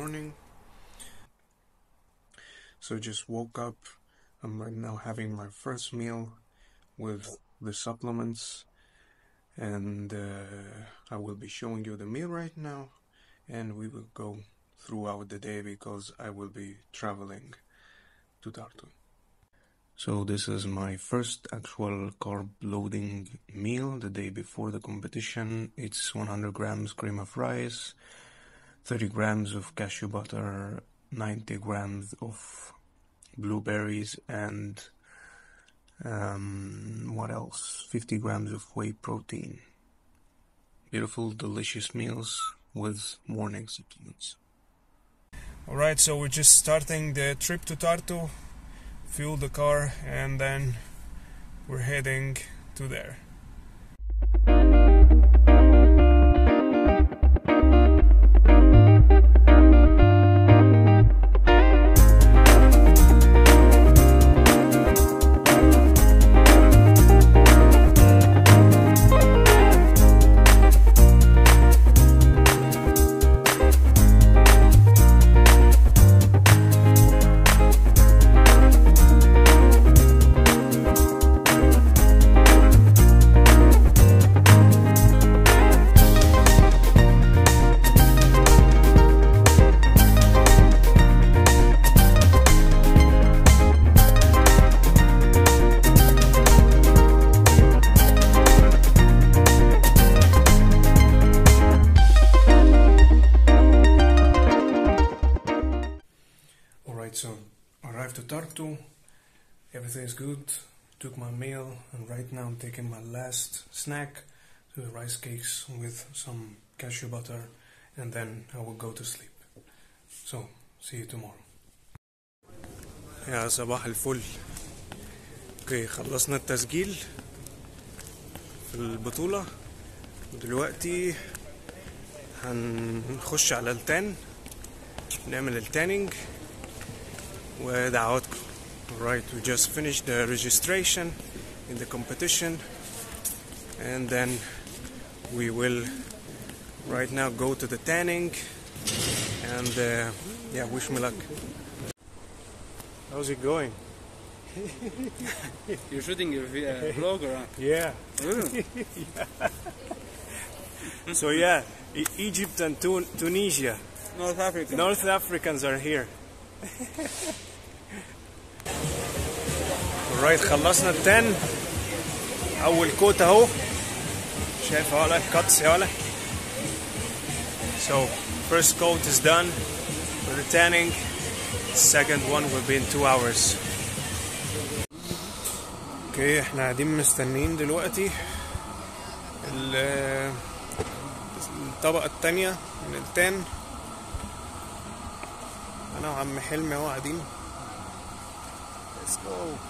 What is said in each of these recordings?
Morning. So just woke up. I'm right now having my first meal with the supplements and uh, I will be showing you the meal right now and we will go throughout the day because I will be traveling to Tartu. So this is my first actual carb loading meal the day before the competition. It's 100 grams cream of rice, 30 grams of cashew butter, 90 grams of blueberries, and um, what else? 50 grams of whey protein. Beautiful, delicious meals with morning supplements. Alright, so we're just starting the trip to Tartu, fuel the car, and then we're heading to there. To everything is good, took my meal, and right now I'm taking my last snack, the rice cakes with some cashew butter, and then I will go to sleep. So, see you tomorrow. يا صباح الفل أوكي خلصنا التسجيل في البطولة ودلوقتي هنخش على التان نعمل التانينج ودعواتكم Alright, we just finished the registration in the competition and then we will right now go to the tanning and uh, yeah, wish me luck. How's it going? You're shooting a uh, vlog or Yeah. Really? So yeah, E- Egypt and Tun- Tunisia, North Africa. North Africans are here. Alright خلصنا التان أول كوت أهو. شايف ولا كاتس يا So first coat is done for the tanning. Second one will be in two hours. أوكي إحنا قاعدين مستنيين دلوقتي ال- الطبقة التانية من التان أنا وعم حلمي أهو قاعدين. Let's go.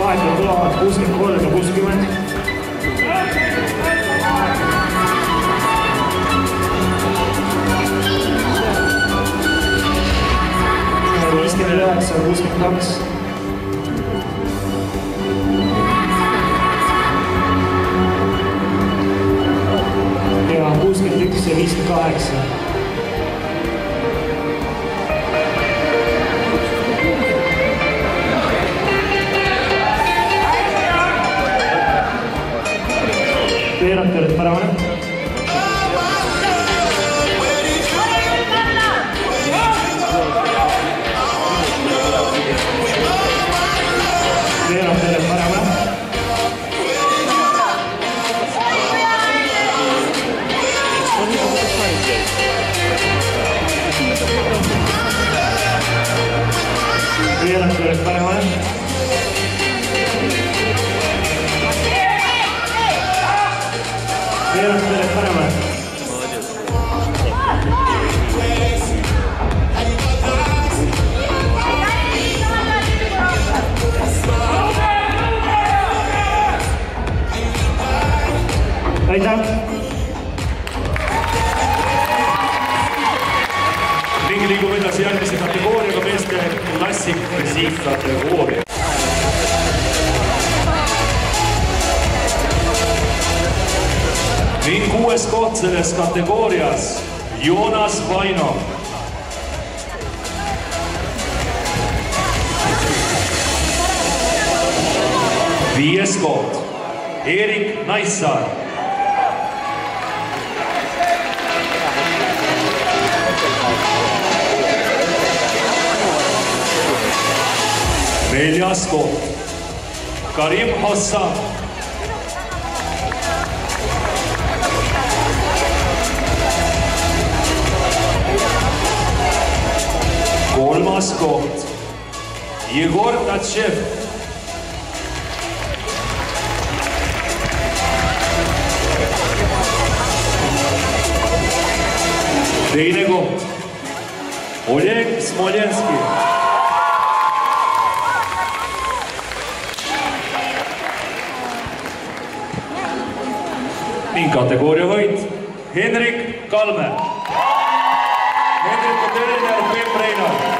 vahepeal tulevad kuuskümmend kolm ja kuuskümmend. viiskümmend üheksa kuuskümmend kaks. ja kuuskümmend üks ja viiskümmend kaheksa mayoría de las flores palmas. Mira las flores. Ahí está. Ricky, recomendaciones. sikt precis att det går det. Ning kuues koht selles kategoorias Joonas Vaino. viies koht Erik Naissaar neljas Karim Hossam. kolmas koht Jegor Tatšev. teine koht Oleg Smolenski kategooria võit Hendrik Kalme. Hendriku treener Peep Reinar.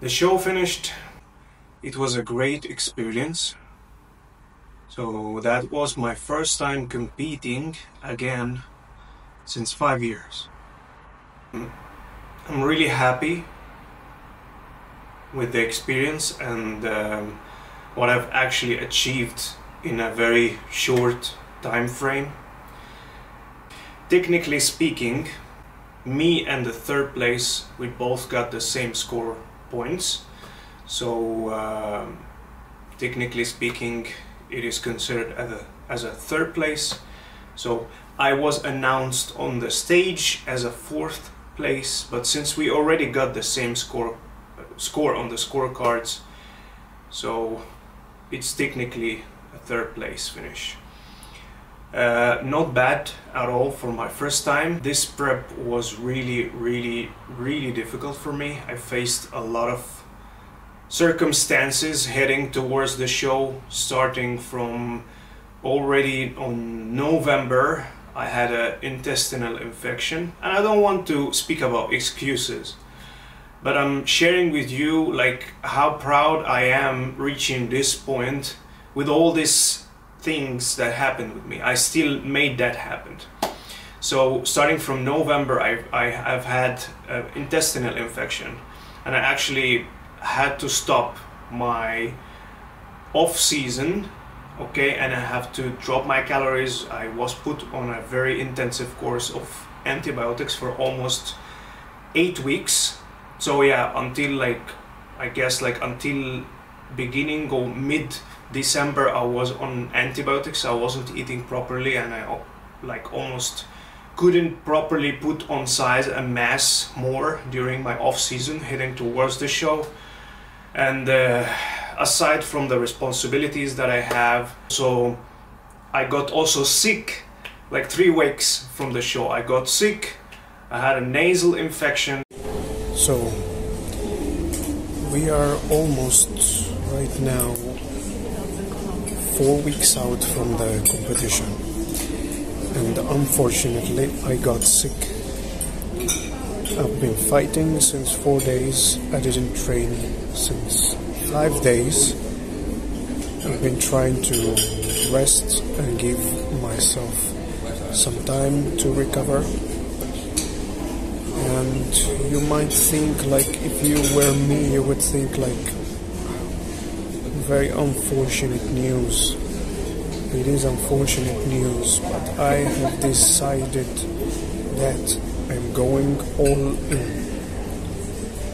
The show finished. It was a great experience. So that was my first time competing again since five years. I'm really happy with the experience and um, what I've actually achieved in a very short time frame. Technically speaking, me and the third place we both got the same score points. So um, technically speaking it is considered as a, as a third place. So i was announced on the stage as a fourth place but since we already got the same score score on the scorecards so it's technically a third place finish Uh, not bad at all for my first time. This prep was really, really, really difficult for me. I faced a lot of circumstances heading towards the show, starting from already on November. I had an intestinal infection, and I don't want to speak about excuses, but I'm sharing with you like how proud I am reaching this point with all this things that happened with me. I still made that happen. So starting from November, I, I have had an intestinal infection, and I actually had to stop my off season. Okay, and I have to drop my calories. I was put on a very intensive course of antibiotics for almost eight weeks. So yeah, until like I guess like until beginning or mid December I was on antibiotics. I wasn't eating properly and I like almost couldn't properly put on size and mass more during my off season heading towards the show. And uh, aside from the responsibilities that I have, so I got also sick like three weeks from the show. I got sick. I had a nasal infection. So we are almost right now four weeks out from the competition, and unfortunately, I got sick. I've been fighting since four days. I didn't train since five days. I've been trying to rest and give myself some time to recover. And you might think, like, if you were me, you would think, like, very unfortunate news. It is unfortunate news, but I have decided that I'm going all in.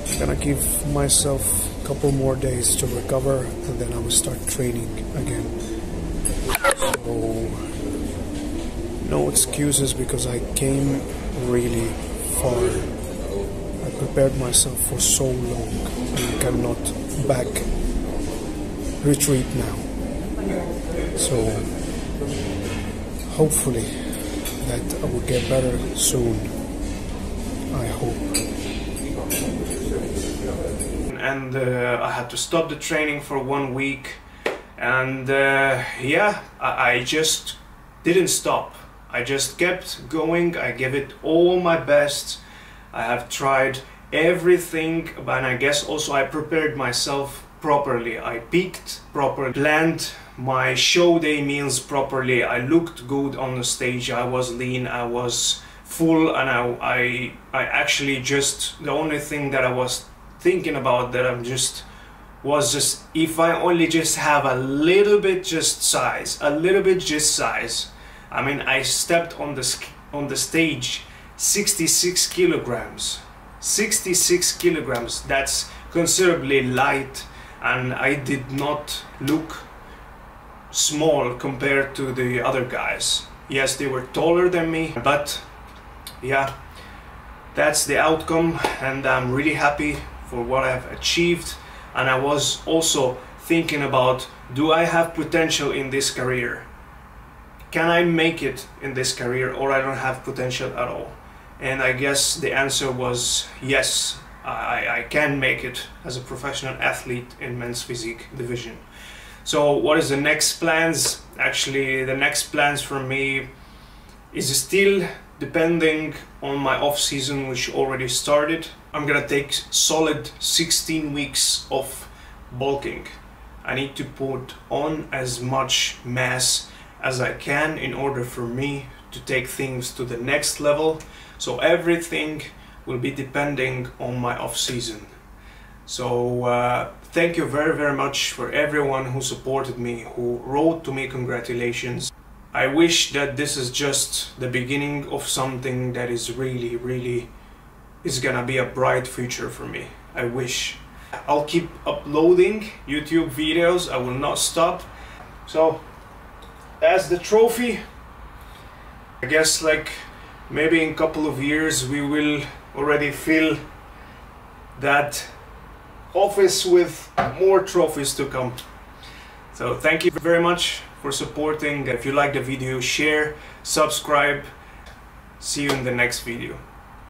I'm gonna give myself a couple more days to recover and then I will start training again. So, no excuses because I came really far. I prepared myself for so long and cannot back retreat now. So hopefully that I will get better soon. I hope. And uh, I had to stop the training for one week. And uh, yeah, I, I just didn't stop. I just kept going. I gave it all my best. I have tried everything, but I guess also I prepared myself properly. I peaked properly, planned my show day meals properly. I looked good on the stage. I was lean. I was full, and I, I, I actually just the only thing that I was thinking about that I'm just was just if I only just have a little bit just size, a little bit just size. I mean, I stepped on the on the stage 66 kilograms. 66 kilograms. That's considerably light, and I did not look small compared to the other guys. Yes, they were taller than me, but yeah, that's the outcome, and I'm really happy for what I've achieved. And I was also thinking about do I have potential in this career? Can I make it in this career, or I don't have potential at all? And I guess the answer was yes, I, I can make it as a professional athlete in men's physique division. So what is the next plans? Actually, the next plans for me is still depending on my off season, which already started. I'm gonna take solid 16 weeks of bulking. I need to put on as much mass as I can in order for me to take things to the next level. So everything will be depending on my off season. So uh, thank you very very much for everyone who supported me, who wrote to me congratulations. I wish that this is just the beginning of something that is really really is gonna be a bright future for me. I wish. I'll keep uploading YouTube videos, I will not stop. So as the trophy, I guess like maybe in a couple of years we will already fill that office with more trophies to come. So thank you very much for supporting. If you like the video, share, subscribe. See you in the next video.